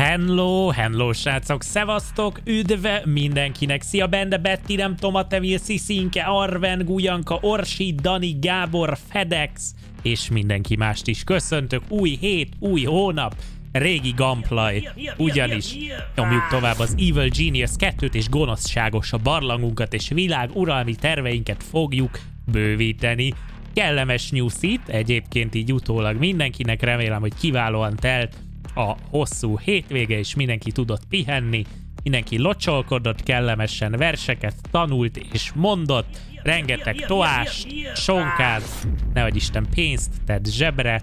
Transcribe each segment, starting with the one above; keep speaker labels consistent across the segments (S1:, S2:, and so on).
S1: Hello, hello srácok, szevasztok, üdve mindenkinek, szia Bende, Betty, nem Tomatevil, Sziszinke, Arven, Gujanka, Orsi, Dani, Gábor, Fedex, és mindenki mást is. Köszöntök, új hét, új hónap, régi gamplaj, ugyanis nyomjuk tovább az Evil Genius 2-t és gonoszságos a barlangunkat és világ uralmi terveinket fogjuk bővíteni. Kellemes nyuszit, egyébként így utólag mindenkinek, remélem, hogy kiválóan telt a hosszú hétvége, és mindenki tudott pihenni, mindenki locsolkodott kellemesen, verseket tanult és mondott, rengeteg toást, sonkát, nehogy Isten pénzt tett zsebre,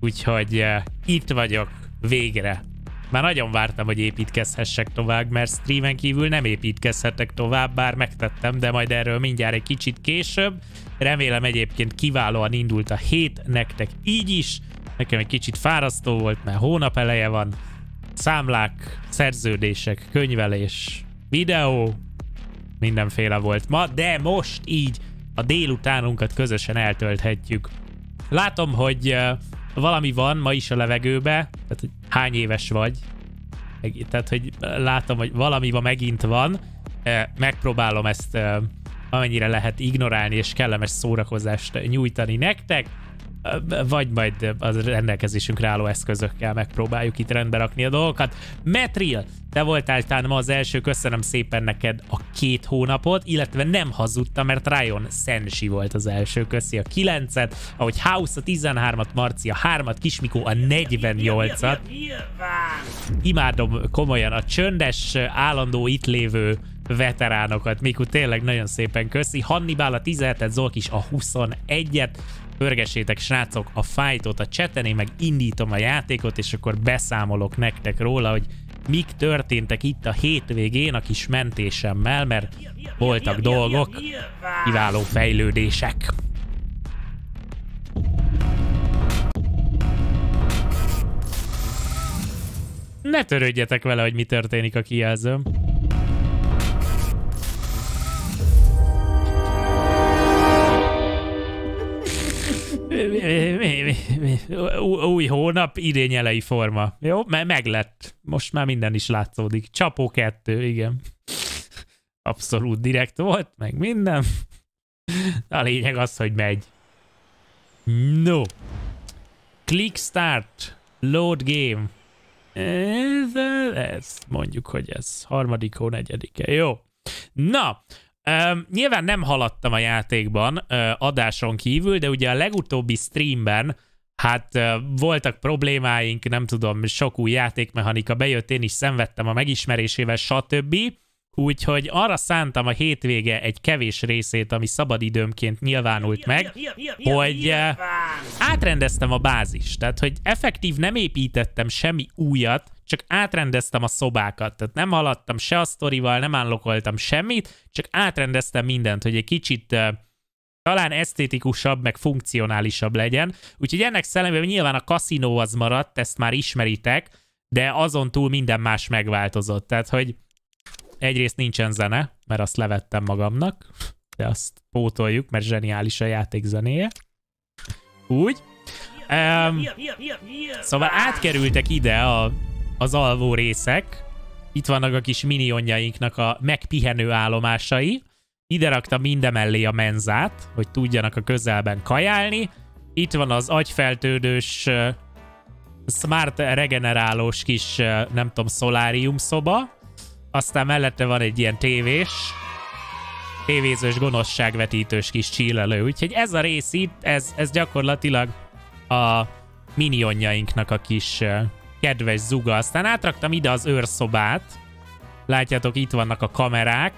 S1: úgyhogy uh, itt vagyok végre. Már nagyon vártam, hogy építkezhessek tovább, mert streamen kívül nem építkezhetek tovább, bár megtettem, de majd erről mindjárt egy kicsit később. Remélem egyébként kiválóan indult a hét nektek így is, Nekem egy kicsit fárasztó volt, mert hónap eleje van. Számlák, szerződések, könyvelés, videó, mindenféle volt ma, de most így a délutánunkat közösen eltölthetjük. Látom, hogy valami van ma is a levegőbe, tehát hogy hány éves vagy. Tehát, hogy látom, hogy valami ma megint van. Megpróbálom ezt amennyire lehet ignorálni és kellemes szórakozást nyújtani nektek vagy majd az rendelkezésünkre álló eszközökkel megpróbáljuk itt rendbe rakni a dolgokat. Metril, te voltál talán ma az első, köszönöm szépen neked a két hónapot, illetve nem hazudtam, mert Ryan Sensi volt az első, köszi a 9-et, ahogy House a 13-at, Marci a 3-at, Kismikó a 48-at. Imádom komolyan a csöndes, állandó itt lévő veteránokat. Miku tényleg nagyon szépen köszi. Hannibal a 17-et, Zolkis a 21-et, pörgessétek srácok a fájtot a cseten, én meg indítom a játékot, és akkor beszámolok nektek róla, hogy mik történtek itt a hétvégén a kis mentésemmel, mert voltak dolgok, kiváló fejlődések. Ne törődjetek vele, hogy mi történik a kijelzőm. Új hónap, idényelei forma. Jó, mert meglett. Most már minden is látszódik. Csapó kettő, igen. Abszolút direkt volt, meg minden. A lényeg az, hogy megy. No. Click start. Load game. Ez, ez mondjuk, hogy ez harmadik hó, negyedike. Jó. Na, Um, nyilván nem haladtam a játékban uh, adáson kívül, de ugye a legutóbbi streamben hát uh, voltak problémáink, nem tudom, sok új játékmechanika bejött, én is szenvedtem a megismerésével, stb. Úgyhogy arra szántam a hétvége egy kevés részét, ami szabadidőmként nyilvánult meg, hogy átrendeztem a bázist. Tehát, hogy effektív nem építettem semmi újat, csak átrendeztem a szobákat. Tehát nem haladtam se a sztorival, nem állokoltam semmit, csak átrendeztem mindent, hogy egy kicsit uh, talán esztétikusabb, meg funkcionálisabb legyen. Úgyhogy ennek szellemében nyilván a kaszinó az maradt, ezt már ismeritek, de azon túl minden más megváltozott. Tehát, hogy egyrészt nincsen zene, mert azt levettem magamnak, de azt pótoljuk, mert zseniális a játék zenéje. Úgy. Um, szóval átkerültek ide a az alvó részek. Itt vannak a kis minionjainknak a megpihenő állomásai. Ide rakta mindemellé a menzát, hogy tudjanak a közelben kajálni. Itt van az agyfeltődős, smart regenerálós kis, nem tudom, szolárium szoba. Aztán mellette van egy ilyen tévés, tévézős gonoszságvetítős kis csillelő. Úgyhogy ez a rész itt, ez, ez gyakorlatilag a minionjainknak a kis kedves zuga. Aztán átraktam ide az őrszobát. Látjátok, itt vannak a kamerák,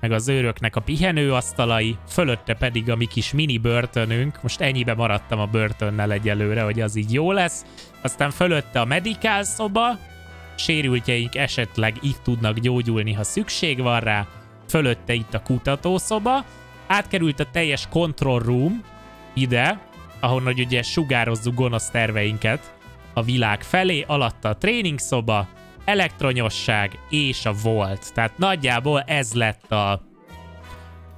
S1: meg az őröknek a pihenőasztalai, fölötte pedig a mi kis mini börtönünk. Most ennyibe maradtam a börtönnel egyelőre, hogy az így jó lesz. Aztán fölötte a medikál szoba, sérültjeink esetleg itt tudnak gyógyulni, ha szükség van rá. Fölötte itt a kutatószoba. Átkerült a teljes control room ide, ahonnan ugye sugározzuk gonosz terveinket a világ felé, alatta a tréningsoba, elektronyosság és a volt. Tehát nagyjából ez lett a,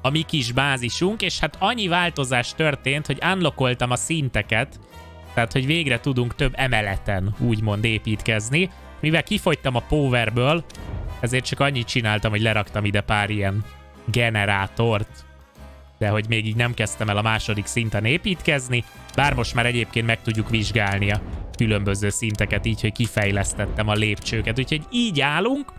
S1: a mi kis bázisunk, és hát annyi változás történt, hogy unlockoltam a szinteket, tehát hogy végre tudunk több emeleten úgymond építkezni. mivel kifogytam a powerből, ezért csak annyit csináltam, hogy leraktam ide pár ilyen generátort, de hogy még így nem kezdtem el a második szinten építkezni, bár most már egyébként meg tudjuk vizsgálni a különböző szinteket, így, hogy kifejlesztettem a lépcsőket. Úgyhogy így állunk,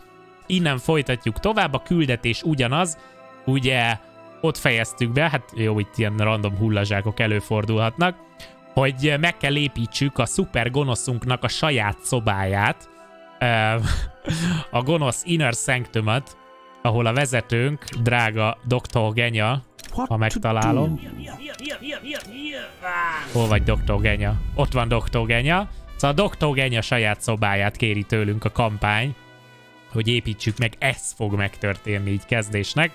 S1: innen folytatjuk tovább, a küldetés ugyanaz, ugye ott fejeztük be, hát jó, itt ilyen random hullazsákok előfordulhatnak, hogy meg kell építsük a szuper gonoszunknak a saját szobáját, a gonosz Inner Sanctumot, ahol a vezetőnk, drága Dr. Genya, ha megtalálom. Hol vagy Dr. Genya? Ott van Dr. Genya. Szóval a Dr. Genya saját szobáját kéri tőlünk a kampány, hogy építsük meg, ez fog megtörténni így kezdésnek.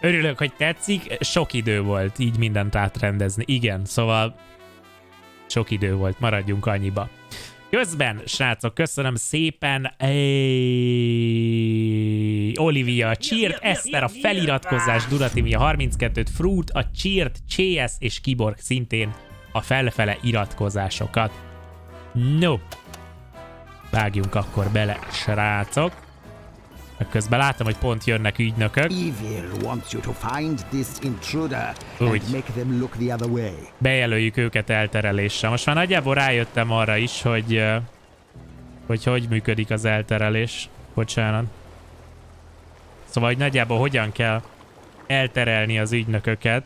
S1: Örülök, hogy tetszik, sok idő volt így mindent átrendezni. Igen, szóval sok idő volt, maradjunk annyiba. Közben, srácok, köszönöm szépen Ey, Olivia, Cheert, Eszter, a feliratkozás, Duratimi a 32-t, Fruit, a Cheert, CS és Kiborg szintén a felfele iratkozásokat. No, vágjunk akkor bele, srácok. Közben látom, hogy pont jönnek ügynökök. Úgy. Bejelöljük őket eltereléssel. Most már nagyjából rájöttem arra is, hogy hogy hogy működik az elterelés. Bocsánat. Szóval, hogy nagyjából hogyan kell elterelni az ügynököket.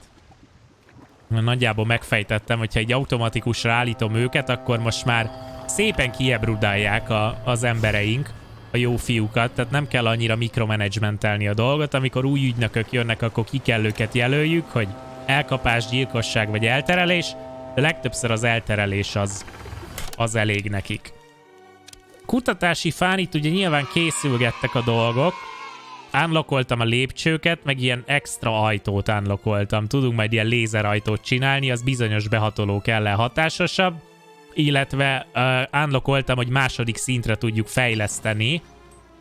S1: Nagyjából megfejtettem, hogyha egy automatikusra állítom őket, akkor most már szépen kiebrudálják a, az embereink a jó fiúkat, tehát nem kell annyira mikromanagementelni a dolgot, amikor új ügynökök jönnek, akkor ki kell őket jelöljük, hogy elkapás, gyilkosság vagy elterelés, de legtöbbször az elterelés az, az elég nekik. Kutatási fán itt ugye nyilván készülgettek a dolgok, Unlockoltam a lépcsőket, meg ilyen extra ajtót unlockoltam. Tudunk majd ilyen lézerajtót csinálni, az bizonyos behatolók ellen hatásosabb illetve uh, unlockoltam, hogy második szintre tudjuk fejleszteni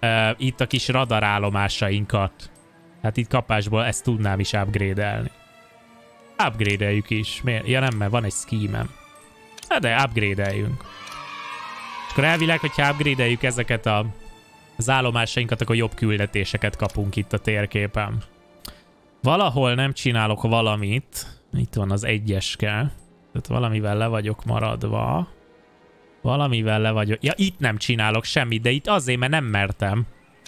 S1: uh, itt a kis radarállomásainkat. Hát itt kapásból ezt tudnám is upgrade-elni. Upgrade-eljük is. Miért? Ja nem, mert van egy scheme-em. Hát de upgrade-eljünk. És akkor elvileg, hogyha upgrade-eljük ezeket a, az állomásainkat, akkor jobb küldetéseket kapunk itt a térképen. Valahol nem csinálok valamit. Itt van az egyeske. Tehát valamivel le vagyok maradva. Valamivel le vagyok... Ja, itt nem csinálok semmit, de itt azért, mert nem mertem.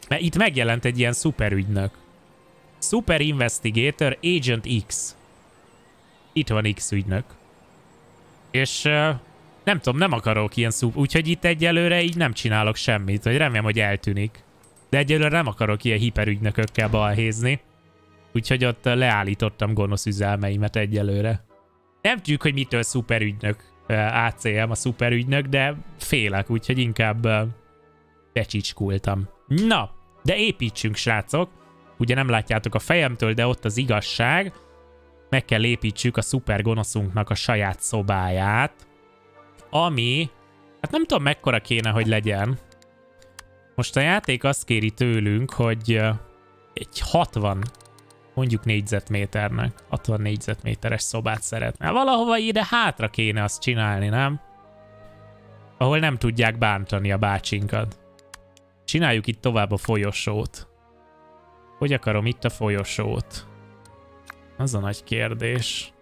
S1: Mert itt megjelent egy ilyen szuperügynök. Super Investigator Agent X. Itt van X ügynök. És uh, nem tudom, nem akarok ilyen szup... Úgyhogy itt egyelőre így nem csinálok semmit, vagy remélem, hogy eltűnik. De egyelőre nem akarok ilyen hiperügynökökkel balhézni. Úgyhogy ott leállítottam gonosz üzelmeimet egyelőre. Nem tudjuk, hogy mitől szuperügynök ACM a szuperügynök, de félek, úgyhogy inkább becsicskultam. Na, de építsünk, srácok. Ugye nem látjátok a fejemtől, de ott az igazság. Meg kell építsük a szuper gonoszunknak a saját szobáját. Ami, hát nem tudom mekkora kéne, hogy legyen. Most a játék azt kéri tőlünk, hogy egy 60 mondjuk négyzetméternek, 60 négyzetméteres szobát szeretne. Valahova ide hátra kéne azt csinálni, nem? Ahol nem tudják bántani a bácsinkat. Csináljuk itt tovább a folyosót. Hogy akarom itt a folyosót? Az a nagy kérdés.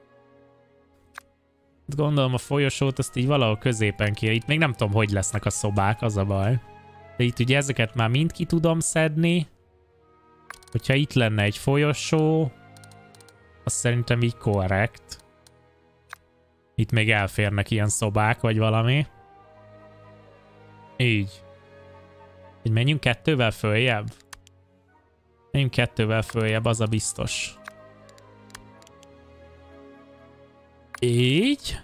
S1: Gondolom a folyosót azt így valahol középen kéne. Itt még nem tudom, hogy lesznek a szobák, az a baj. De itt ugye ezeket már mind ki tudom szedni. Hogyha itt lenne egy folyosó, az szerintem így korrekt. Itt még elférnek ilyen szobák, vagy valami. Így. Hogy menjünk kettővel följebb? Menjünk kettővel följebb, az a biztos. Így.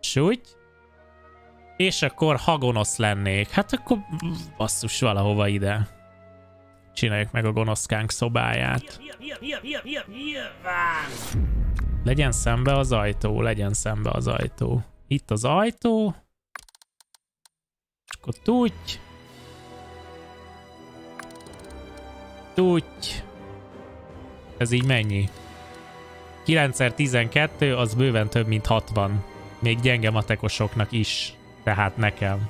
S1: Súgy. És akkor ha gonosz lennék, hát akkor basszus valahova ide. Csináljuk meg a gonoszkánk szobáját. Legyen szembe az ajtó, legyen szembe az ajtó. Itt az ajtó. És akkor tudj. Tudj. Ez így mennyi? 9x12, az bőven több, mint 60. Még gyenge matekosoknak is. Tehát nekem.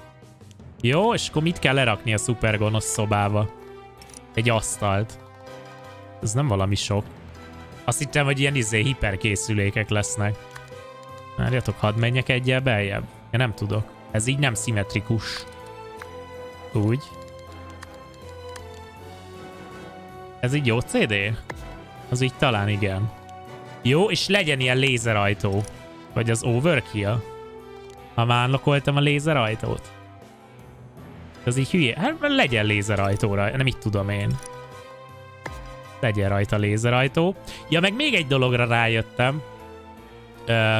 S1: Jó, és akkor mit kell lerakni a szuper gonosz szobába? Egy asztalt. Ez nem valami sok. Azt hittem, hogy ilyen izé hiperkészülékek lesznek. Várjatok, hadd menjek egyel beljebb? Ja, nem tudok. Ez így nem szimmetrikus. Úgy. Ez így jó CD? Az így talán igen. Jó, és legyen ilyen lézerajtó. Vagy az overkill. Ha már a lézerajtót. Ez így hülye. Hát legyen lézerajtóra, nem így tudom én. Legyen rajta lézerajtó. Ja, meg még egy dologra rájöttem. Ö,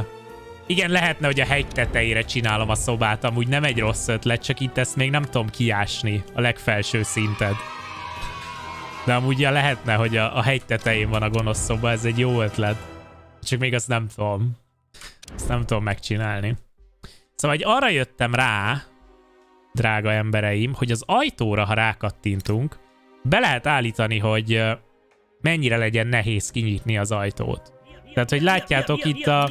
S1: igen, lehetne, hogy a hegy tetejére csinálom a szobát, amúgy nem egy rossz ötlet, csak itt ezt még nem tudom kiásni, a legfelső szinted. De amúgy ja, lehetne, hogy a, a hegy tetején van a gonosz szoba, ez egy jó ötlet. Csak még azt nem tudom. Ezt nem tudom megcsinálni. Szóval, hogy arra jöttem rá, drága embereim, hogy az ajtóra, ha rákattintunk, be lehet állítani, hogy mennyire legyen nehéz kinyitni az ajtót. Tehát, hogy látjátok, itt a,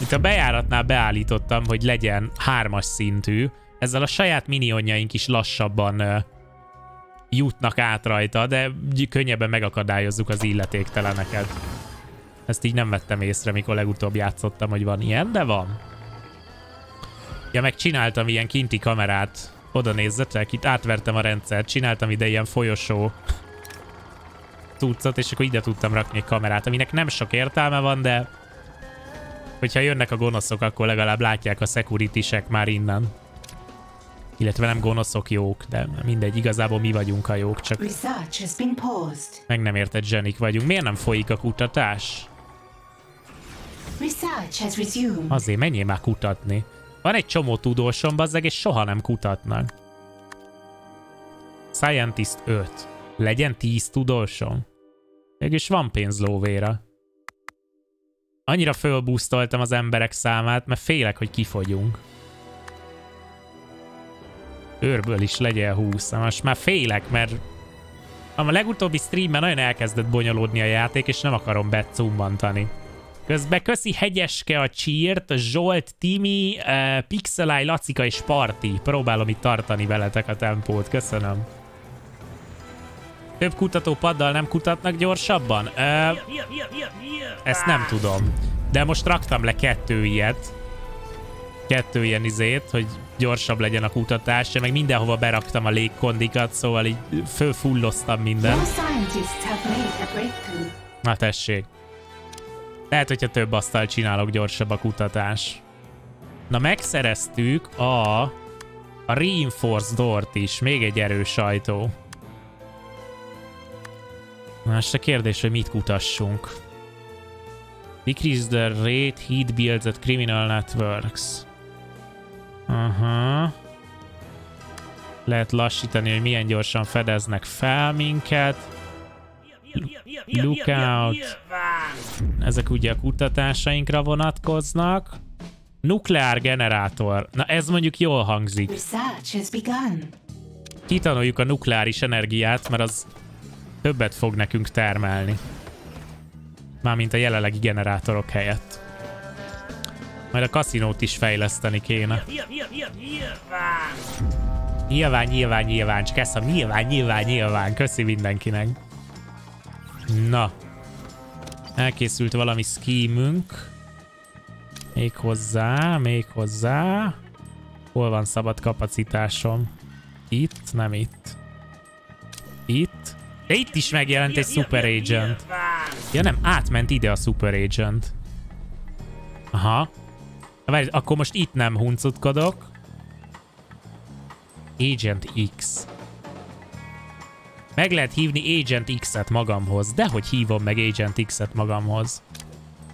S1: itt a bejáratnál beállítottam, hogy legyen hármas szintű. Ezzel a saját minionjaink is lassabban jutnak át rajta, de könnyebben megakadályozzuk az illetékteleneket. Ezt így nem vettem észre, mikor legutóbb játszottam, hogy van ilyen, de van. Ja, meg csináltam ilyen kinti kamerát. Oda nézzetek, itt átvertem a rendszert, csináltam ide ilyen folyosó cuccot, és akkor ide tudtam rakni egy kamerát, aminek nem sok értelme van, de hogyha jönnek a gonoszok, akkor legalább látják a security már innen. Illetve nem gonoszok jók, de mindegy, igazából mi vagyunk a jók, csak meg nem értett zsenik vagyunk. Miért nem folyik a kutatás? Azért menjél már kutatni. Van egy csomó tudósom, bazzeg, és soha nem kutatnak. Scientist 5. Legyen 10 tudósom. Mégis van pénz lóvéra. Annyira fölbusztoltam az emberek számát, mert félek, hogy kifogyunk. Őrből is legyen 20. Most már félek, mert a legutóbbi streamben nagyon elkezdett bonyolódni a játék, és nem akarom becumbantani. Közben köszi Hegyeske a csírt, Zsolt, Timi, uh, Pixelai, Lacika és Parti. Próbálom itt tartani veletek a tempót. Köszönöm. Több kutató paddal nem kutatnak gyorsabban? Uh, ezt nem tudom. De most raktam le kettő ilyet. Kettő ilyen izét, hogy gyorsabb legyen a kutatás, meg mindenhova beraktam a légkondikat, szóval így fölfulloztam minden. Na tessék. Lehet, hogyha több asztal csinálok, gyorsabb a kutatás. Na, megszereztük a, a Reinforced Door-t is. Még egy erős ajtó. Most a kérdés, hogy mit kutassunk. Decrease the rate heat builds at criminal networks. Aha. Lehet lassítani, hogy milyen gyorsan fedeznek fel minket. Lookout. Ezek ugye a kutatásainkra vonatkoznak. Nukleár generátor. Na ez mondjuk jól hangzik. Kitanuljuk a nukleáris energiát, mert az többet fog nekünk termelni. Mármint a jelenlegi generátorok helyett. Majd a kaszinót is fejleszteni kéne. Nyilván, nyilván, nyilván. Csak ezt a nyilván, nyilván, nyilván. Köszi mindenkinek. Na. Elkészült valami schemünk. Még hozzá, még hozzá. Hol van szabad kapacitásom? Itt, nem itt. Itt. De itt is megjelent egy Super Agent. Ja nem, átment ide a Super Agent. Aha. Várj, akkor most itt nem huncutkodok. Agent X. Meg lehet hívni Agent X-et magamhoz. De hogy hívom meg Agent X-et magamhoz.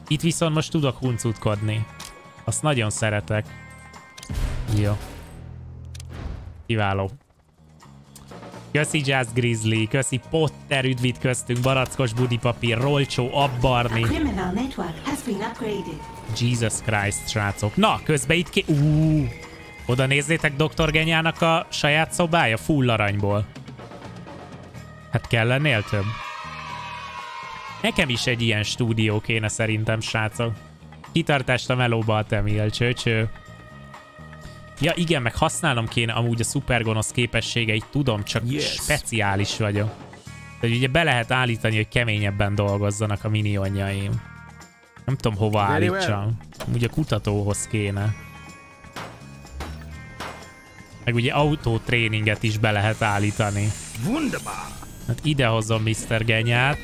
S1: Itt viszont most tudok huncutkodni. Azt nagyon szeretek. Jó. Kiváló. Köszi Jazz Grizzly, köszi Potter, üdvít köztünk, barackos budipapír, rolcsó, abbarni. Jesus Christ, srácok. Na, közben itt ki... Uh, oda nézzétek Dr. Genyának a saját szobája full aranyból. Hát kell lennél több? Nekem is egy ilyen stúdió kéne szerintem, srácok. Kitartást a melóba a Temil, csőcső. Ja igen, meg használnom kéne amúgy a szupergonosz képességeit, tudom, csak
S2: Yes.
S1: speciális vagyok. Tehát ugye be lehet állítani, hogy keményebben dolgozzanak a minionjaim. Nem tudom hova állítsam. Ugye kutatóhoz kéne. Meg ugye autótréninget is be lehet állítani.
S2: Wunderbar.
S1: Hát idehozom Mr. Genyát.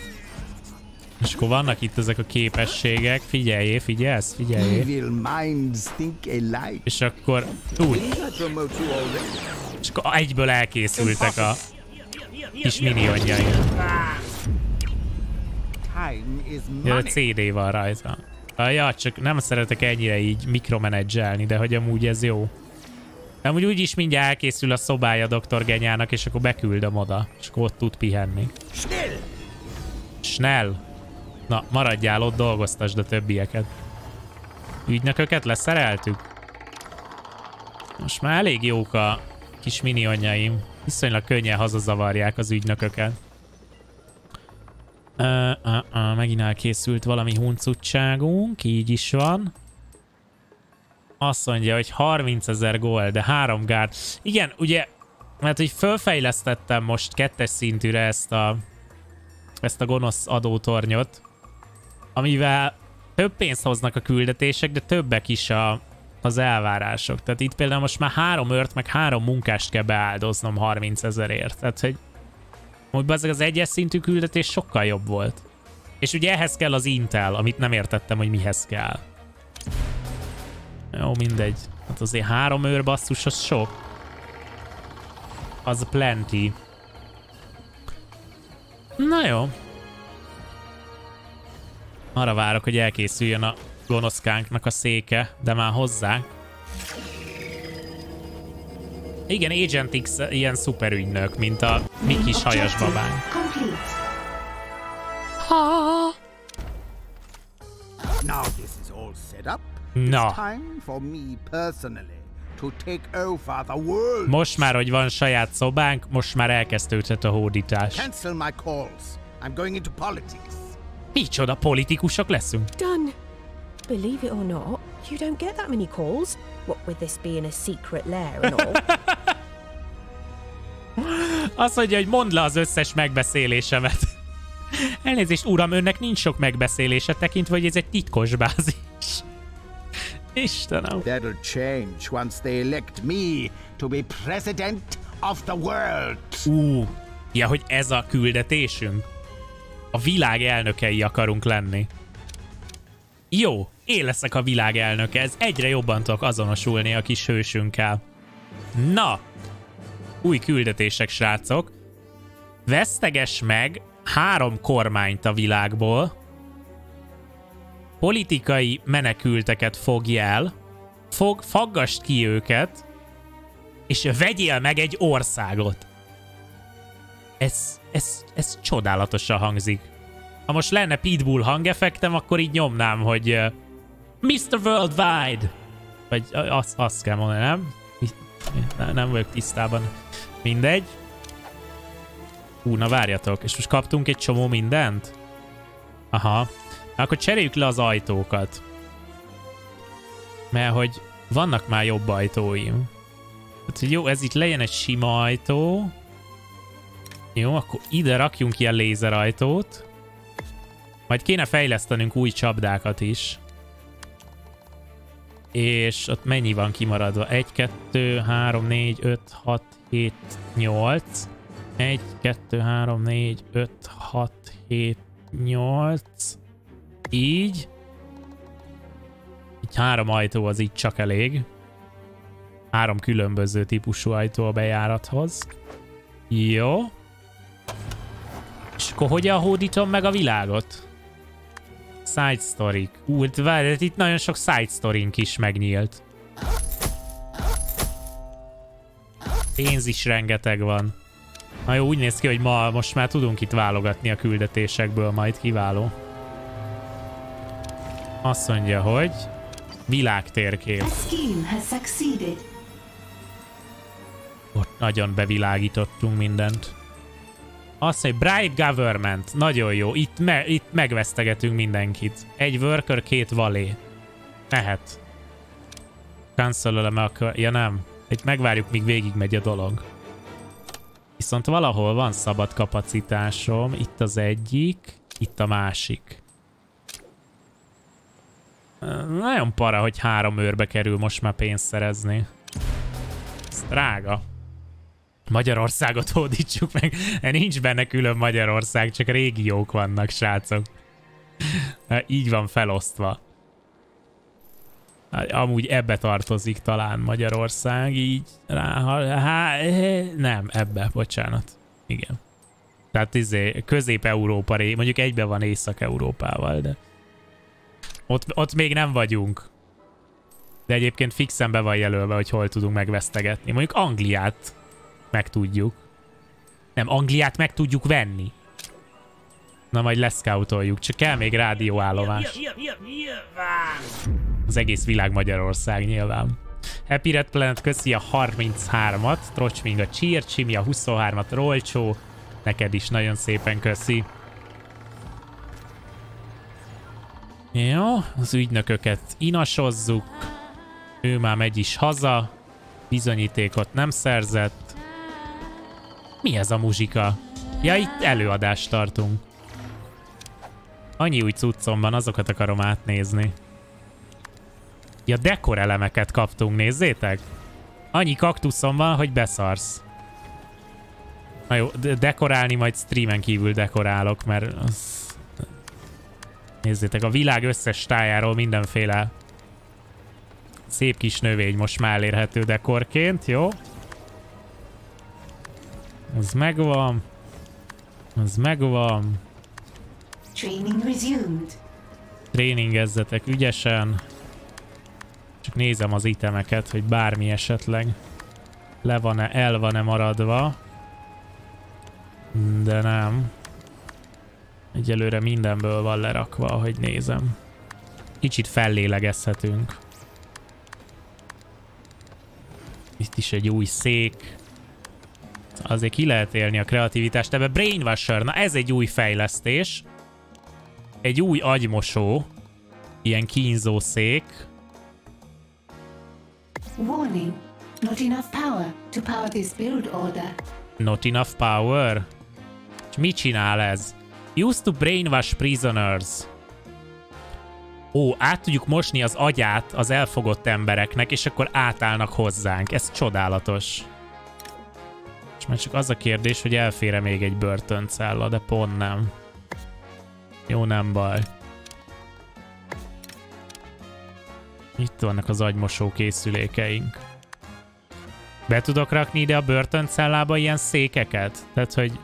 S1: És akkor vannak itt ezek a képességek. Figyeljé, figyelsz? Figyeljé. És akkor úgy. És akkor egyből elkészültek a kis
S2: is
S1: Ja, a. CD van rajta. Ja, csak nem szeretek ennyire így mikromenedzselni, de hogy amúgy ez jó. De amúgy úgyis mindjárt elkészül a szobája Dr. Genyának, és akkor beküldöm oda, és akkor ott tud pihenni.
S2: Schnell.
S1: Snell! Na, maradjál ott, dolgoztasd a többieket. Ügynököket leszereltük? Most már elég jók a kis minionjaim. Viszonylag könnyen hazazavarják az ügynököket. Uh, uh, uh, megint elkészült valami huncutságunk, így is van. Azt mondja, hogy 30 ezer gold, de 3 gárd. Igen, ugye, mert hogy fölfejlesztettem most kettes szintűre ezt a ezt a gonosz adótornyot, amivel több pénzt hoznak a küldetések, de többek is a, az elvárások. Tehát itt például most már három ört, meg három munkást kell beáldoznom 30 ezerért. Tehát, hogy úgy ezek az egyes szintű küldetés sokkal jobb volt. És ugye ehhez kell az Intel, amit nem értettem, hogy mihez kell. Jó, mindegy. Hát azért három őr basszus, az sok. Az plenty. Na jó. Arra várok, hogy elkészüljön a gonoszkánknak a széke, de már hozzá. Igen, Agent X ilyen szuperügynök, mint a mi kis hajas babánk.
S3: Complete.
S2: Now this is all set up.
S1: Na.
S2: It's time for me personally to take over the world.
S1: Most már, hogy van saját szobánk, most már elkezdődhet a hódítás.
S2: Cancel my calls. I'm going into politics.
S1: Micsoda politikusok leszünk.
S3: Done. Believe it or not, you don't get that many calls. What with this being a secret lair and all.
S1: Azt mondja, hogy mondd le az összes megbeszélésemet. Elnézést, uram, önnek nincs sok megbeszélése, tekintve, hogy ez egy titkos bázis. Istenem.
S2: That'll change once they elect me to be president of the world.
S1: Ú, ja, hogy ez a küldetésünk? A világ elnökei akarunk lenni. Jó, én leszek a világ elnöke, ez egyre jobban tudok azonosulni a kis hősünkkel. Na, új küldetések, srácok. Veszteges meg három kormányt a világból. Politikai menekülteket fogj el. Fog, faggast ki őket. És vegyél meg egy országot. Ez, ez, ez csodálatosan hangzik. Ha most lenne Pitbull hangeffektem, akkor így nyomnám, hogy uh, Mr. Worldwide! Vagy uh, azt, azt kell mondani, nem? Nem, nem vagyok tisztában. Mindegy. Hú, na várjatok. És most kaptunk egy csomó mindent? Aha. Akkor cseréljük le az ajtókat. Mert hogy vannak már jobb ajtóim. Hát, hogy jó, ez itt legyen egy sima ajtó. Jó, akkor ide rakjunk ilyen lézerajtót. Majd kéne fejlesztenünk új csapdákat is. És ott mennyi van kimaradva? 1, 2, 3, 4, 5, 6, 7, 8. 1, 2, 3, 4, 5, 6, 7, 8. Így. Így három ajtó az így csak elég. Három különböző típusú ajtó a bejárathoz. Jó. És akkor hogyan hódítom meg a világot? Side story. Ú, várj, itt nagyon sok side story is megnyílt. Pénz is rengeteg van. Na jó, úgy néz ki, hogy ma most már tudunk itt válogatni a küldetésekből, majd kiváló. Azt mondja, hogy világtérkép.
S4: A.
S1: Ott nagyon bevilágítottunk mindent. Azt mondja, Bright Government. Nagyon jó. Itt, me itt megvesztegetünk mindenkit. Egy worker, két valé. Mehet. cancel akkor... Ja nem. Itt megvárjuk, míg végigmegy a dolog. Viszont valahol van szabad kapacitásom. Itt az egyik, itt a másik. Nagyon para, hogy három őrbe kerül most már pénzt szerezni. Ez drága. Magyarországot hódítsuk meg. Nincs benne külön Magyarország, csak régiók vannak, srácok. Így van felosztva. Amúgy ebbe tartozik talán Magyarország, így rá, há, nem, ebbe, bocsánat. Igen. Tehát izé, Közép-Európa, mondjuk egybe van Észak-Európával, de ott, ott még nem vagyunk. De egyébként fixen be van jelölve, hogy hol tudunk megvesztegetni. Mondjuk Angliát meg tudjuk. Nem, Angliát meg tudjuk venni. Na majd leszkáutoljuk, csak kell még rádióállomás. Az egész világ Magyarország nyilván. Happy Red Planet köszi a 33-at, Trocsming a Cheer, Csimi a 23-at, Rolcsó, neked is nagyon szépen köszi. Jó, az ügynököket inasozzuk. Ő már megy is haza. Bizonyítékot nem szerzett. Mi ez a muzsika? Ja, itt előadást tartunk. Annyi új cuccom van, azokat akarom átnézni. Ja, dekor elemeket kaptunk, nézzétek! Annyi kaktuszom van, hogy beszarsz. Na jó, de dekorálni majd streamen kívül dekorálok, mert az... Nézzétek, a világ összes tájáról mindenféle szép kis növény most már elérhető dekorként, jó? Az megvan. Az megvan.
S4: Training resumed.
S1: Tréningezzetek ügyesen. Csak nézem az itemeket, hogy bármi esetleg le van-e, el van-e maradva. De nem. Egyelőre mindenből van lerakva, ahogy nézem. Kicsit fellélegezhetünk. Itt is egy új szék. Azért ki lehet élni a kreativitást. Ebbe Brainwasher, na ez egy új fejlesztés. Egy új agymosó. Ilyen kínzó szék.
S4: Warning. Not enough power to power this build order.
S1: Not enough power? És mit csinál ez? Used to brainwash prisoners. Ó, át tudjuk mosni az agyát az elfogott embereknek, és akkor átállnak hozzánk. Ez csodálatos. És már csak az a kérdés, hogy elfére még egy börtöncella, de pont nem. Jó, nem baj. Itt vannak az agymosó készülékeink. Be tudok rakni ide a börtöncellába ilyen székeket? Tehát, hogy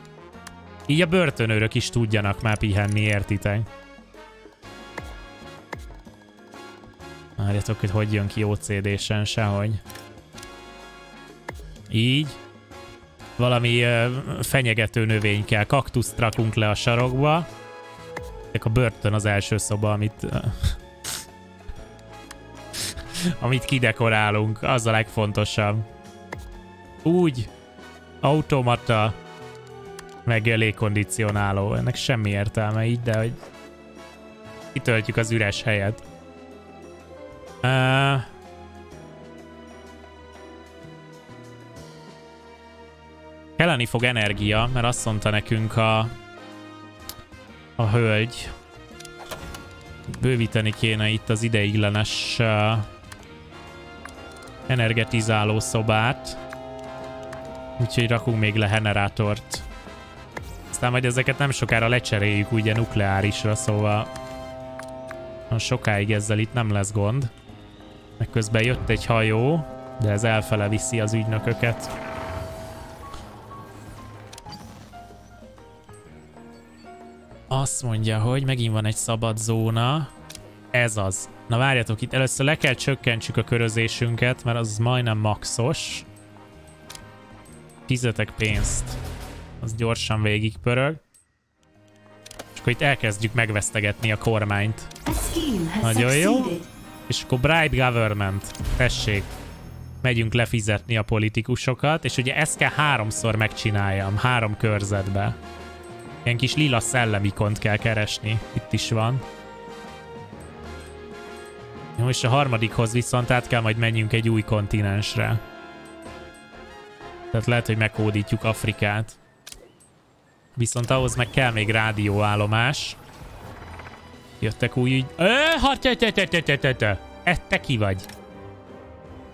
S1: így a börtönőrök is tudjanak már pihenni, értitek? Várjatok, hogy hogy jön ki OCD-sen, sehogy. Így. Valami uh, fenyegető növény kell. Kaktuszt rakunk le a sarokba. A börtön az első szoba, amit... Amit kidekorálunk. Az a legfontosabb. Úgy. Automata meg légkondicionáló. Ennek semmi értelme így, de hogy kitöltjük az üres helyet. Uh, kelleni fog energia, mert azt mondta nekünk a, a hölgy. Bővíteni kéne itt az ideiglenes uh, energetizáló szobát. Úgyhogy rakunk még le generátort. Aztán majd ezeket nem sokára lecseréljük ugye nukleárisra, szóval sokáig ezzel itt nem lesz gond. Meg közben jött egy hajó, de ez elfele viszi az ügynököket. Azt mondja, hogy megint van egy szabad zóna. Ez az. Na várjatok, itt először le kell csökkentsük a körözésünket, mert az majdnem maxos. Fizetek pénzt az gyorsan végigpörög. És akkor itt elkezdjük megvesztegetni a kormányt. Nagyon jó. És akkor Bright Government. Tessék. Megyünk lefizetni a politikusokat, és ugye ezt kell háromszor megcsináljam, három körzetbe. Ilyen kis lila szellemikont kell keresni. Itt is van. Jó, és a harmadikhoz viszont át kell majd menjünk egy új kontinensre. Tehát lehet, hogy meghódítjuk Afrikát. Viszont ahhoz meg kell még rádióállomás. Jöttek új ügy... Te, ki vagy?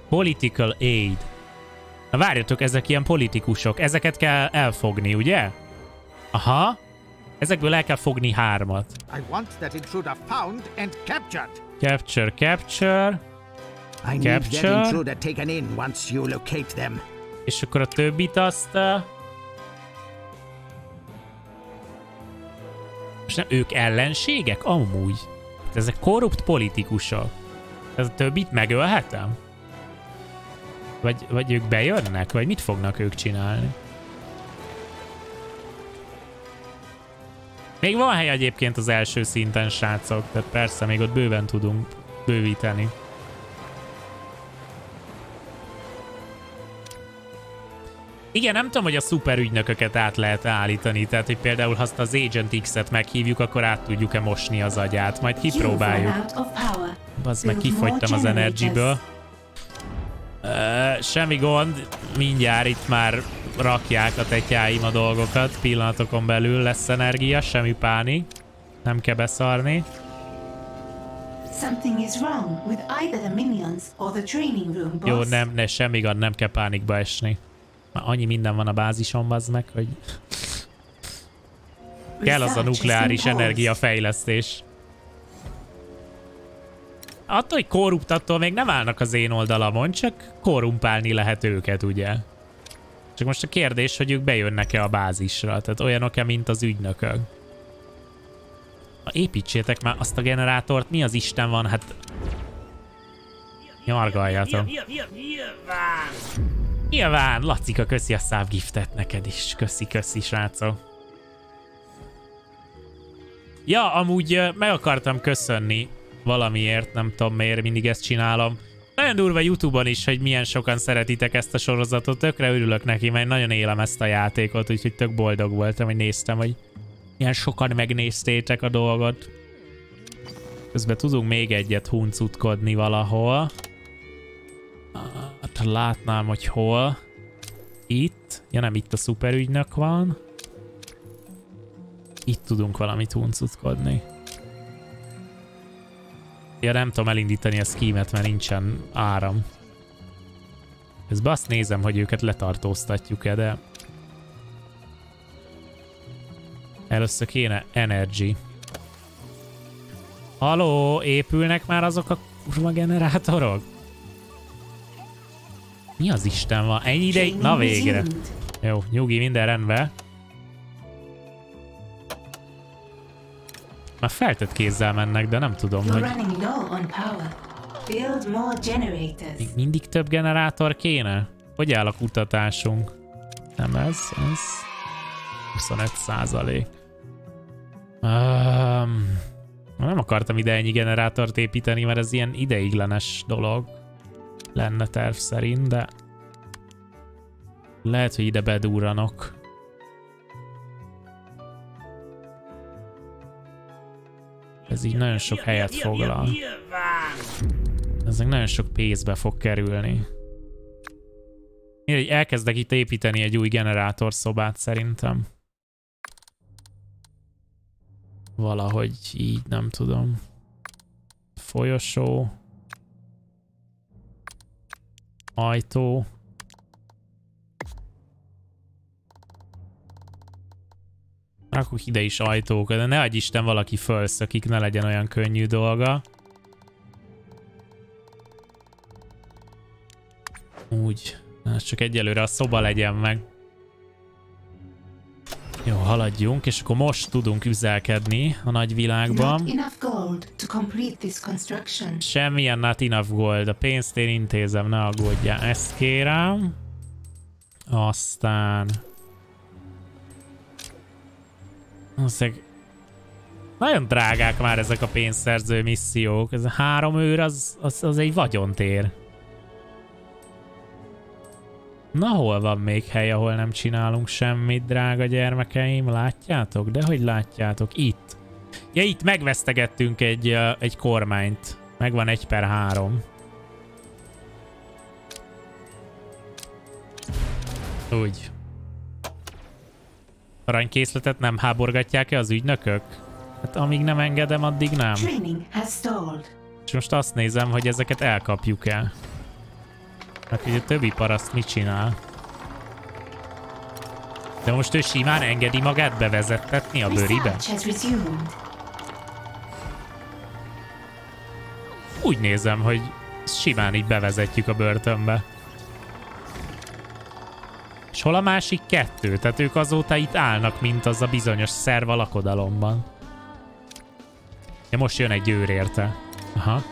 S1: Political aid. Na várjatok, ezek ilyen politikusok. Ezeket kell elfogni, ugye? Aha. Ezekből el kell fogni hármat.
S2: I want that intruder found and captured.
S1: Capture, capture.
S2: I need that intruder taken in once you locate them.
S1: És akkor a többit azt... Uh... És nem, ők ellenségek? Amúgy. Ezek korrupt politikusok. Ez a többit megölhetem? Vagy, vagy ők bejönnek? Vagy mit fognak ők csinálni? Még van hely egyébként az első szinten, srácok, tehát persze még ott bőven tudunk bővíteni. Igen, nem tudom, hogy a szuper ügynököket át lehet állítani, tehát hogy például ha azt az Agent X-et meghívjuk, akkor át tudjuk-e mosni az agyát, majd kipróbáljuk. Az meg kifogytam az. Uh, semmi gond, mindjárt itt már rakják a tetyáim a dolgokat, pillanatokon belül lesz energia, semmi pánik. Nem kell beszarni. Jó, nem, ne, semmi gond, nem kell pánikba esni. Már annyi minden van a bázison, az meg, hogy kell az a nukleáris energiafejlesztés. Attól, hogy korrupt, attól még nem állnak az én oldalamon, csak korrumpálni lehet őket, ugye? Csak most a kérdés, hogy ők bejönnek-e a bázisra, tehát olyanok-e, mint az ügynökök. Na, építsétek már azt a generátort, mi az Isten van, hát... Nyargaljatok. Nyilván, Lacika, köszi a szávgiftet neked is. Köszi, köszi, srácok. Ja, amúgy meg akartam köszönni valamiért, nem tudom miért mindig ezt csinálom. Nagyon durva Youtube-on is, hogy milyen sokan szeretitek ezt a sorozatot, tökre örülök neki, mert nagyon élem ezt a játékot, úgyhogy tök boldog voltam, hogy néztem, hogy milyen sokan megnéztétek a dolgot. Közben tudunk még egyet huncutkodni valahol. Ha látnám, hogy hol. Itt. Ja nem, itt a szuperügynök van. Itt tudunk valamit huncutkodni. Ja nem tudom elindítani a skímet, mert nincsen áram. Közben azt nézem, hogy őket letartóztatjuk-e, de... Először kéne energy. Haló, épülnek már azok a kurva generátorok? Mi az Isten van? Ennyi ideig? Na végre. Jó, nyugi, minden rendben. Már feltett kézzel mennek, de nem tudom, hogy még mindig több generátor kéne? Hogy áll a kutatásunk? Nem ez, ez 25 százalék. Um, nem akartam ide ennyi generátort építeni, mert ez ilyen ideiglenes dolog lenne terv szerint, de lehet, hogy ide bedúranok. Ez így nagyon sok helyet foglal. Ezek nagyon sok pénzbe fog kerülni. Én elkezdek itt építeni egy új generátorszobát szerintem. Valahogy így, nem tudom. Folyosó. Ajtó. Rakok ide is ajtókat, de ne adj Isten valaki fölszökik, ne legyen olyan könnyű dolga. Úgy. Na, csak egyelőre a szoba legyen meg. Jó, haladjunk, és akkor most tudunk üzelkedni a nagyvilágban.
S4: Gold to complete this construction.
S1: Semmilyen not enough gold. A pénzt én intézem, ne aggódjál. Ezt kérem. Aztán... Aztán... Nagyon drágák már ezek a pénzszerző missziók. Ez a három őr, az, az, az egy vagyontér. Na hol van még hely, ahol nem csinálunk semmit, drága gyermekeim? Látjátok? De hogy látjátok? Itt. Ja, itt megvesztegettünk egy, uh, egy kormányt. Megvan egy per három. Úgy. Aranykészletet nem háborgatják-e az ügynökök? Hát amíg nem engedem, addig nem. És most azt nézem, hogy ezeket elkapjuk-e. Hát ugye a többi paraszt mit csinál? De most ő simán engedi magát bevezettetni a bőribe? Úgy nézem, hogy simán így bevezetjük a börtönbe. És hol a másik kettő? Tehát ők azóta itt állnak, mint az a bizonyos szerv a lakodalomban. Ja, most jön egy őr érte. Aha.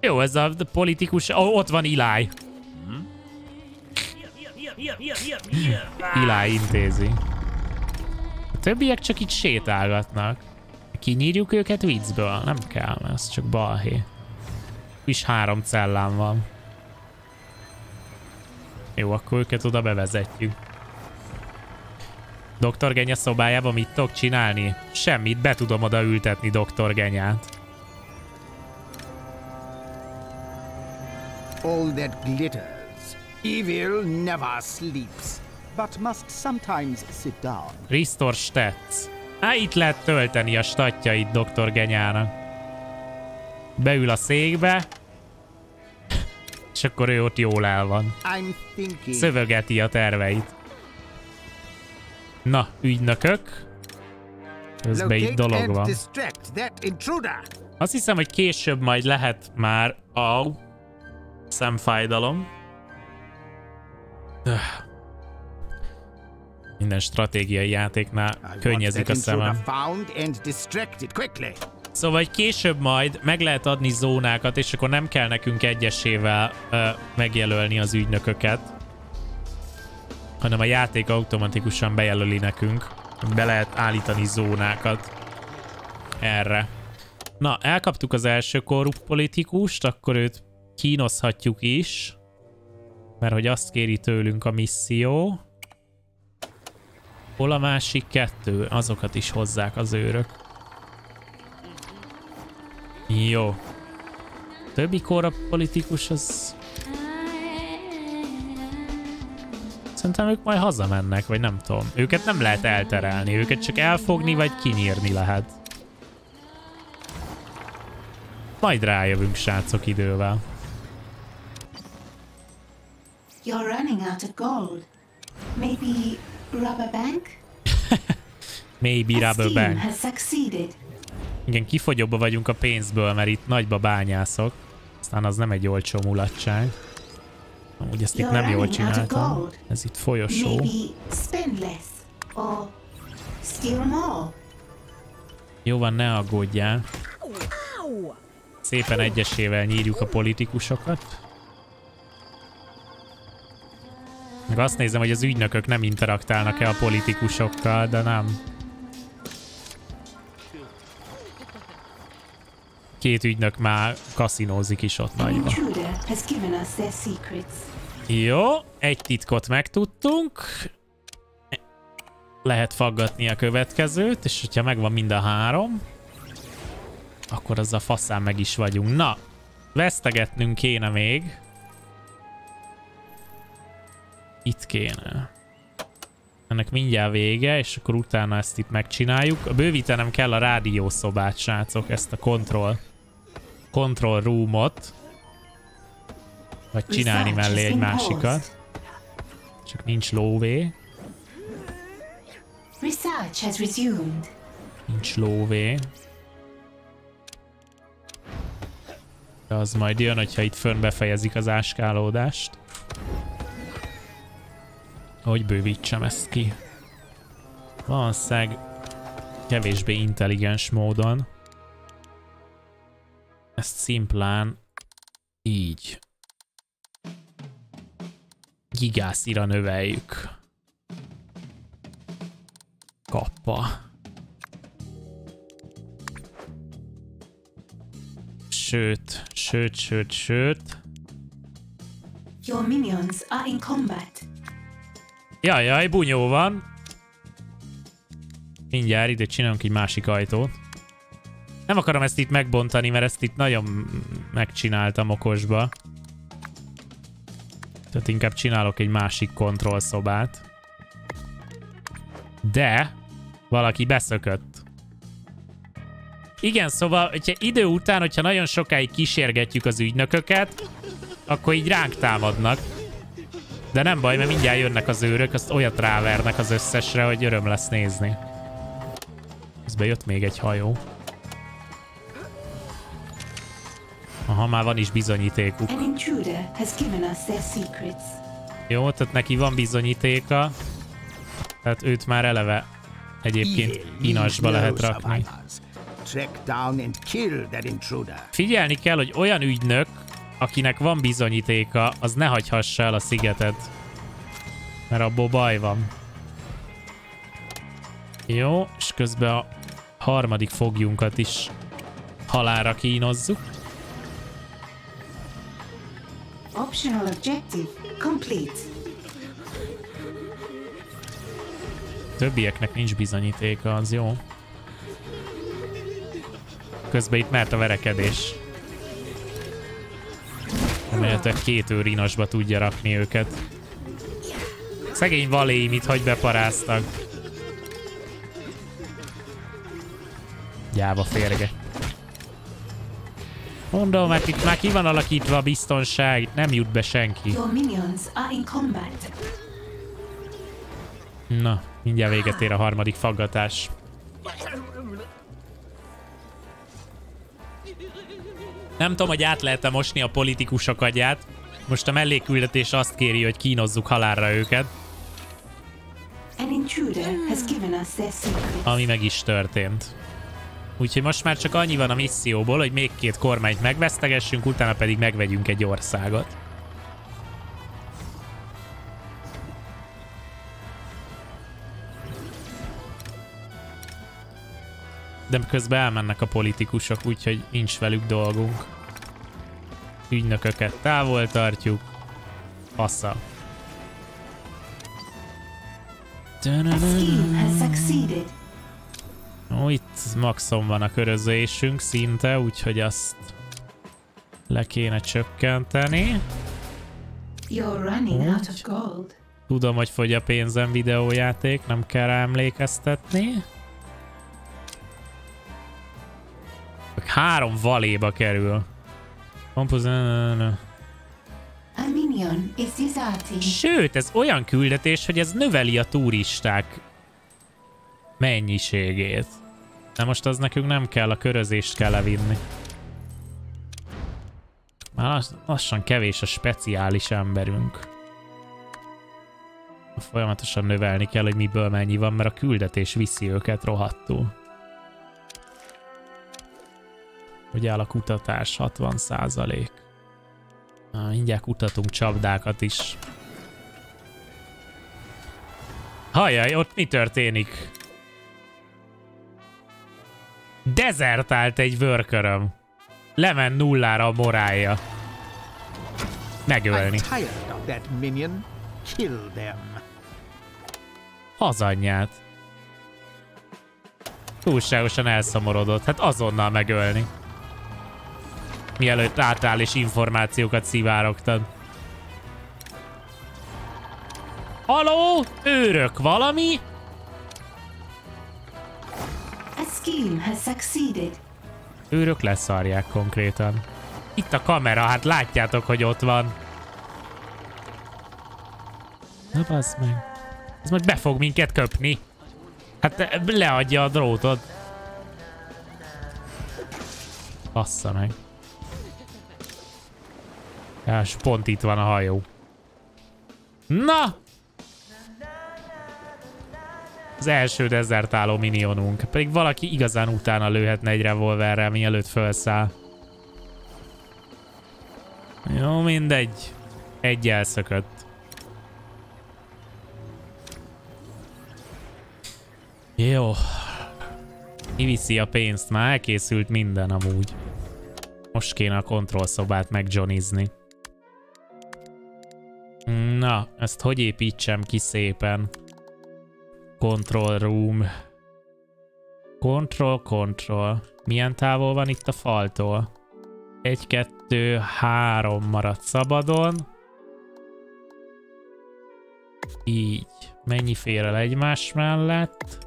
S1: Jó, ez a politikus... Oh, ott van Iláj. Iláj intézi. A többiek csak itt sétálgatnak. Kinyírjuk őket viccből? Nem kell, ez csak balhé. Is három cellám van. Jó, akkor őket oda bevezetjük. Dr. Genya szobájában mit tudok csinálni? Semmit, be tudom oda ültetni Dr. Genyát.
S2: All that glitters. Evil never sleeps, but must sometimes sit down.
S1: Restore stats. Á, itt lehet tölteni a statjait Dr. Genyának. Beül a székbe, és akkor ő ott jól el van. Szövögeti a terveit. Na, ügynökök. Közben itt dolog van. Azt hiszem, hogy később majd lehet már... Au. Szemfájdalom. Öh. Minden stratégiai játéknál könnyezik a szemem. Szóval hogy később majd meg lehet adni zónákat, és akkor nem kell nekünk egyesével ö, megjelölni az ügynököket, hanem a játék automatikusan bejelöli nekünk. Be lehet állítani zónákat erre. Na, elkaptuk az első korrupt politikust, akkor őt kínozhatjuk is, mert hogy azt kéri tőlünk a misszió. Hol a másik kettő? Azokat is hozzák az őrök. Jó. Többi korrupt politikus az... Szerintem ők majd hazamennek, vagy nem tudom. Őket nem lehet elterelni, őket csak elfogni, vagy kinyírni lehet. Majd rájövünk, srácok, idővel.
S4: You're running out of gold. Maybe rubber bank?
S1: Maybe
S4: A
S1: Rubber Bank. Igen, kifogyóba vagyunk a pénzből, mert itt nagyba bányászok. Aztán az nem egy olcsó mulatság. Amúgy ezt itt nem jól csináltam. Ez itt folyosó. Jó van, ne aggódjál. Szépen egyesével nyírjuk a politikusokat. Meg azt nézem, hogy az ügynökök nem interaktálnak-e a politikusokkal, de nem. Két ügynök már kaszinózik is ott
S4: An
S1: nagyba.
S4: intruder has given us their secrets.
S1: Jó, egy titkot megtudtunk. Lehet faggatni a következőt, és hogyha megvan mind a három, akkor az a faszán meg is vagyunk. Na, vesztegetnünk kéne még. Itt kéne. Ennek mindjárt vége, és akkor utána ezt itt megcsináljuk. A bővítenem kell a rádiószobát, srácok, ezt a control, control roomot. Vagy csinálni mellé egy másikat. Csak nincs lóvé.
S4: Research has resumed.
S1: Nincs lóvé. De az majd jön, hogyha itt fönn befejezik az áskálódást. Hogy bővítsem ezt ki. Valószínűleg kevésbé intelligens módon. Ezt szimplán így gigászira növeljük. Kappa. Sőt, sőt, sőt, sőt.
S4: Your minions are in combat.
S1: Jaj, jaj, bunyó van. Mindjárt ide csinálunk egy másik ajtót. Nem akarom ezt itt megbontani, mert ezt itt nagyon megcsináltam okosba. Tehát inkább csinálok egy másik kontrollszobát. De valaki beszökött. Igen, szóval, hogyha idő után, hogyha nagyon sokáig kísérgetjük az ügynököket, akkor így ránk támadnak. De nem baj, mert mindjárt jönnek az őrök, azt olyat rávernek az összesre, hogy öröm lesz nézni. Közben jött még egy hajó. Aha, már van is bizonyítékuk. Jó, tehát neki van bizonyítéka. Tehát őt már eleve egyébként inasba lehet rakni. Figyelni kell, hogy olyan ügynök, akinek van bizonyítéka, az ne hagyhassa el a szigetet. Mert abból baj van. Jó, és közben a harmadik fogjunkat is halára kínozzuk.
S4: Optional objective complete.
S1: Többieknek nincs bizonyítéka, az jó. Közben itt mert a verekedés. Remélhetőleg két őr inasba tudja rakni őket. Szegény valéim itt hagy beparáztak. Gyáva férge. Mondom, mert itt már ki van alakítva a biztonság, nem jut be senki. Na, mindjárt véget ér a harmadik faggatás. Nem tudom, hogy át lehet-e mosni a politikusok agyát. Most a melléküldetés azt kéri, hogy kínozzuk halálra őket, ami meg is történt. Úgyhogy most már csak annyi van a misszióból, hogy még két kormányt megvesztegessünk, utána pedig megvegyünk egy országot. De közben elmennek a politikusok, úgyhogy nincs velük dolgunk. Ügynököket távol tartjuk. Passza. Ó, itt maxon van a körözésünk szinte, úgyhogy azt le kéne csökkenteni. Tudom, hogy fogy a pénzem videójáték, nem kell emlékeztetni. Meg Három valéba kerül. Kompoz...
S4: A minion is deserting.
S1: Sőt, ez olyan küldetés, hogy ez növeli a turisták mennyiségét. De most az nekünk nem kell, a körözést kell levinni. Már lass- lassan kevés a speciális emberünk. Folyamatosan növelni kell, hogy miből mennyi van, mert a küldetés viszi őket rohadtul. Hogy áll a kutatás 60 százalék. Mindjárt kutatunk csapdákat is. Hajjaj, ott mi történik? Dezertált egy vörköröm. Lement nullára a morálja. Megölni. Az anyját. Túlságosan elszomorodott. Hát azonnal megölni. Mielőtt átáll és információkat szivárogtad. Haló? Őrök valami?
S4: A scheme has succeeded.
S1: Őrök leszarják konkrétan. Itt a kamera, hát látjátok, hogy ott van. Na bassz meg. Ez majd be fog minket köpni. Hát te- leadja a drótot. Bassza meg. És pont itt van a hajó. Na! Az első dezertáló minionunk. Pedig valaki igazán utána lőhetne egy revolverrel, mielőtt felszáll. Jó, mindegy. Egy elszökött. Jó. Kiviszi a pénzt, már elkészült minden amúgy. Most kéne a kontrollszobát megjohnizni. Na, ezt hogy építsem ki szépen? Control room. Control, control. Milyen távol van itt a faltól? Egy, kettő, három maradt szabadon. Így. Mennyi fér el egymás mellett?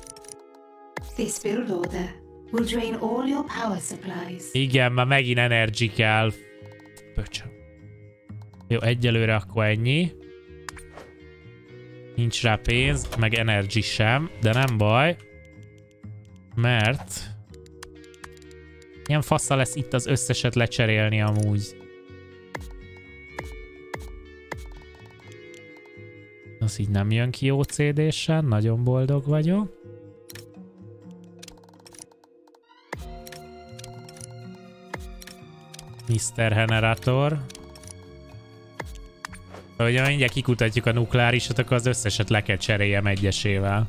S4: This build order will drain all your power supplies.
S1: Igen, már megint energy kell. Böcsön. Jó, egyelőre akkor ennyi. Nincs rá pénz, meg energy sem, de nem baj. Mert... Ilyen fassa lesz itt az összeset lecserélni amúgy. Az így nem jön ki OCD-sen, nagyon boldog vagyok. Mr. Generator. Hogyha mindjárt kikutatjuk a nukleárisat, akkor az összeset le kell cseréljem egyesével.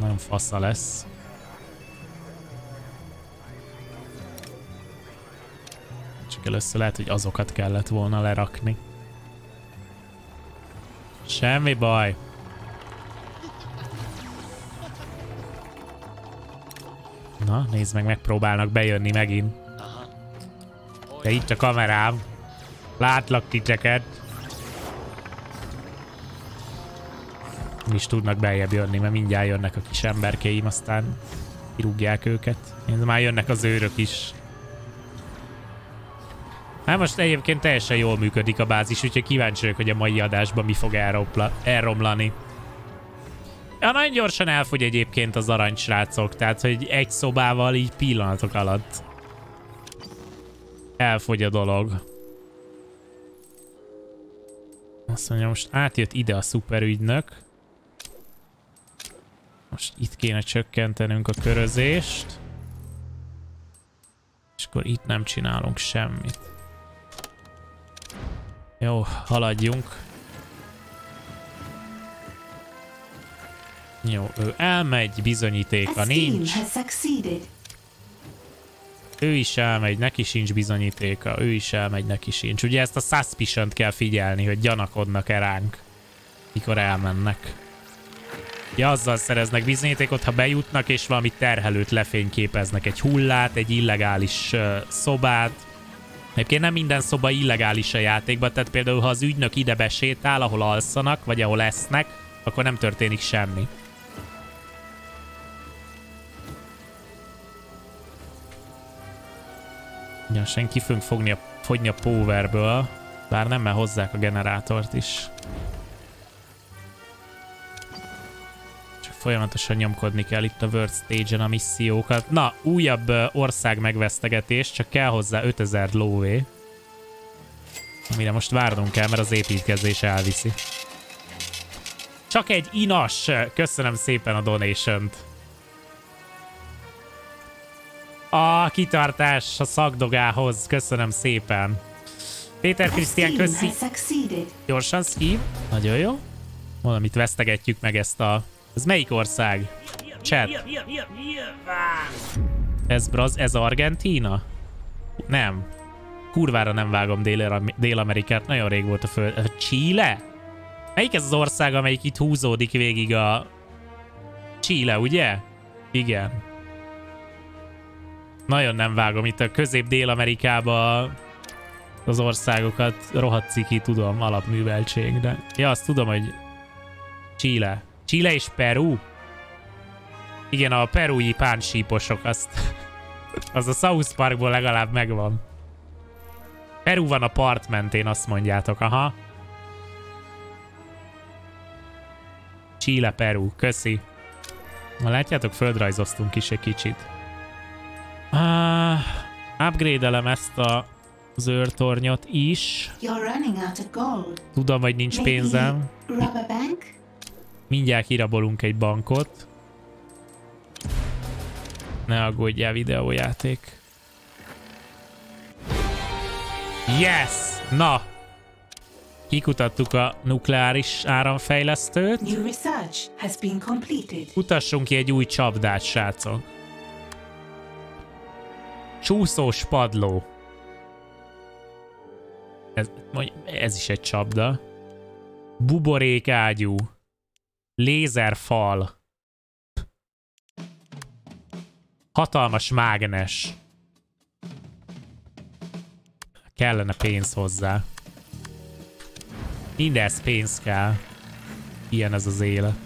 S1: Nagyon fassa lesz. Csak először lehet, hogy azokat kellett volna lerakni. Semmi baj. Na, nézd meg, megpróbálnak bejönni megint. De itt a kamerám. Látlak titeket. Nem is tudnak beljebb jönni, mert mindjárt jönnek a kis emberkéim, aztán kirúgják őket. Én már jönnek az őrök is. Hát most egyébként teljesen jól működik a bázis, úgyhogy kíváncsi vagyok, hogy a mai adásban mi fog elropla, elromlani. Ja, nagyon gyorsan elfogy egyébként az arany srácok, tehát hogy egy szobával így pillanatok alatt elfogy a dolog. Azt mondja, most átjött ide a szuperügynök. Most itt kéne csökkentenünk a körözést. És akkor itt nem csinálunk semmit. Jó, haladjunk. Jó, ő elmegy, bizonyítéka nincs. Ő is elmegy, neki sincs bizonyítéka, ő is elmegy, neki sincs. Ugye ezt a suspicion kell figyelni, hogy gyanakodnak-e ránk, mikor elmennek. Ugye azzal szereznek bizonyítékot, ha bejutnak és valami terhelőt lefényképeznek. Egy hullát, egy illegális uh, szobát. Egyébként nem minden szoba illegális a játékban, tehát például ha az ügynök ide besétál, ahol alszanak, vagy ahol esznek, akkor nem történik semmi. Gyorsan ki fogni a, fogyni a powerből, bár nem, mert hozzák a generátort is. Folyamatosan nyomkodni kell itt a World Stage-en a missziókat. Na, újabb ország megvesztegetés, csak kell hozzá 5000 lóvé. Amire most várnunk kell, mert az építkezés elviszi. Csak egy inas! Köszönöm szépen a donation-t. A kitartás a szakdogához. Köszönöm szépen. Péter Krisztián, köszi. Gyorsan, Ski. Nagyon jó. Valamit vesztegetjük meg ezt a... Ez melyik ország? Chat. Ez Braz... Ez Argentína? Nem. Kurvára nem vágom Dél- Dél-Amerikát. Nagyon rég volt a föld. Chile? Melyik ez az ország, amelyik itt húzódik végig a... Chile, ugye? Igen. Nagyon nem vágom itt a közép-dél-amerikába az országokat. Rohadt ciki, tudom, alapműveltség, de... Ja, azt tudom, hogy Chile. Chile és Peru? Igen, a perui pánsíposok, azt... az a South Parkból legalább megvan. Peru van a part mentén, azt mondjátok, aha. Chile, Peru, köszi. Na látjátok, földrajzoztunk is egy kicsit. Uh, upgrade-elem ezt a is.
S4: Out of gold.
S1: Tudom, hogy nincs pénzem. Mindjárt kirabolunk egy bankot. Ne aggódjál, videójáték. Yes! Na! Kikutattuk a nukleáris áramfejlesztőt.
S4: New research has been completed.
S1: Kutassunk ki egy új csapdát, srácok. Csúszós padló. Ez, ez is egy csapda. Buborék ágyú. Lézerfal. Hatalmas mágnes. Kellene pénz hozzá. Mindez pénz kell. Ilyen ez az élet.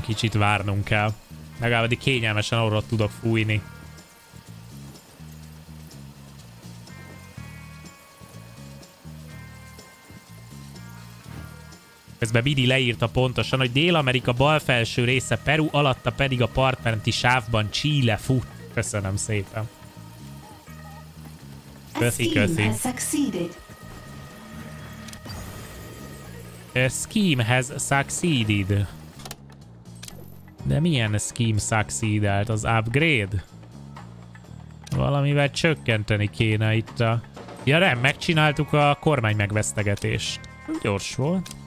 S1: Kicsit várnunk kell. Legalább kényelmesen orrot tudok fújni. Közben Bidi leírta pontosan, hogy Dél-Amerika bal felső része Peru, alatta pedig a partmenti sávban Chile fut. Köszönöm szépen. Köszi, köszi. A scheme has succeeded. De milyen scheme succeeded? Az upgrade? Valamivel csökkenteni kéne itt a... Ja nem, megcsináltuk a kormány megvesztegetést. Gyors volt.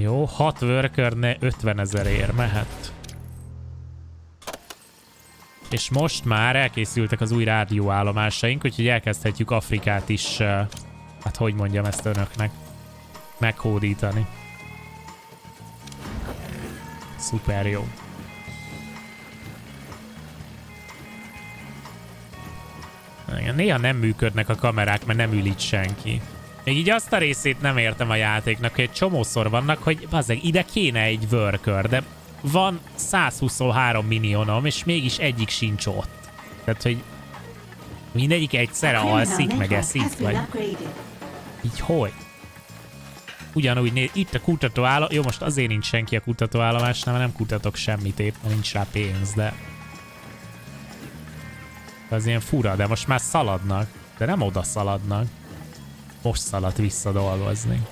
S1: Jó, 6 worker ne 50 ezerért mehet. És most már elkészültek az új rádióállomásaink, úgyhogy elkezdhetjük Afrikát is, hát hogy mondjam ezt önöknek, meghódítani. Szuper jó. Néha nem működnek a kamerák, mert nem ül itt senki. Még így azt a részét nem értem a játéknak, hogy egy csomószor vannak, hogy bazzeg, ide kéne egy worker, de van 123 minionom, és mégis egyik sincs ott. Tehát, hogy mindegyik egyszerre
S4: Criminal
S1: alszik, meg eszik, vagy így hogy? Ugyanúgy néz, itt a kutatóállomás, jó most azért nincs senki a kutatóállomásnál, mert nem kutatok semmit épp, mert nincs rá pénz, de az ilyen fura, de most már szaladnak, de nem oda szaladnak. Most szaladt vissza dolgozni.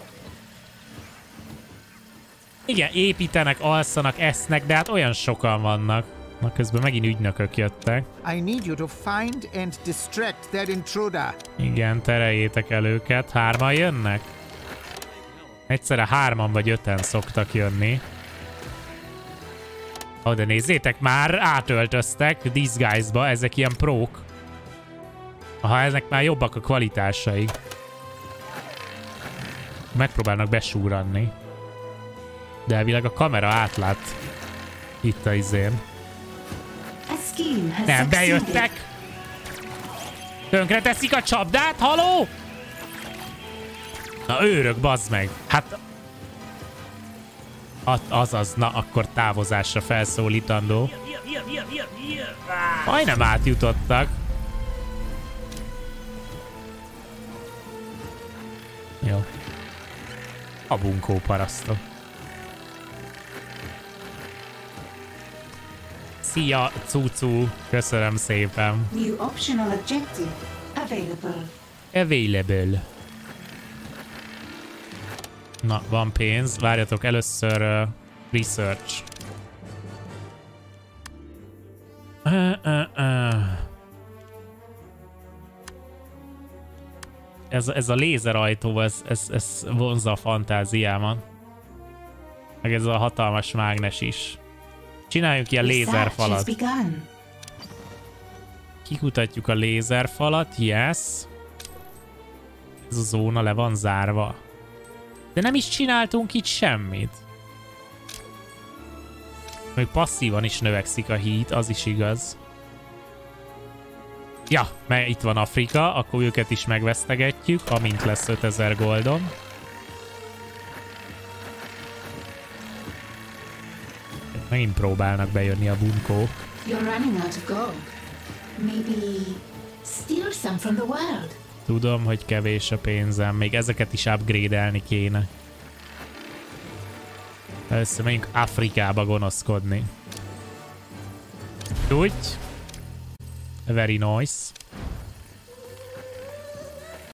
S1: Igen, építenek, alszanak, esznek, de hát olyan sokan vannak. Na közben megint ügynökök jöttek.
S2: I need you to find and distract that intruder.
S1: Igen, tereljétek el őket. Hárman jönnek? Egyszerre hárman vagy öten szoktak jönni. Ó, de nézzétek már, átöltöztek Disguise-ba, ezek ilyen prók. Aha, ezek már jobbak a kvalitásaik. Megpróbálnak besúranni. De elvileg a kamera átlát itt a izén. Nem, bejöttek! Tönkre teszik a csapdát, haló? Na őrök, bazd meg. Hát... Az, azaz, na akkor távozásra felszólítandó. Majdnem átjutottak. A bunkó parasztok. Szia, cucu, köszönöm szépen.
S4: New optional objective available.
S1: Available. Na, van pénz. Várjatok, először uh, research. Ez, ez a lézerajtó, ez, ez, ez vonza a fantáziámat. Meg ez a hatalmas mágnes is. Csináljunk ilyen lézerfalat. Kikutatjuk a lézerfalat, yes. Ez a zóna le van zárva. De nem is csináltunk itt semmit. Még passzívan is növekszik a hít, az is igaz. Ja, mert itt van Afrika, akkor őket is megvesztegetjük, amint lesz 5000 goldon. Megint próbálnak bejönni a bunkók. Tudom, hogy kevés a pénzem, még ezeket is upgrade-elni kéne. Először menjünk Afrikába gonoszkodni. Úgy. Very nice.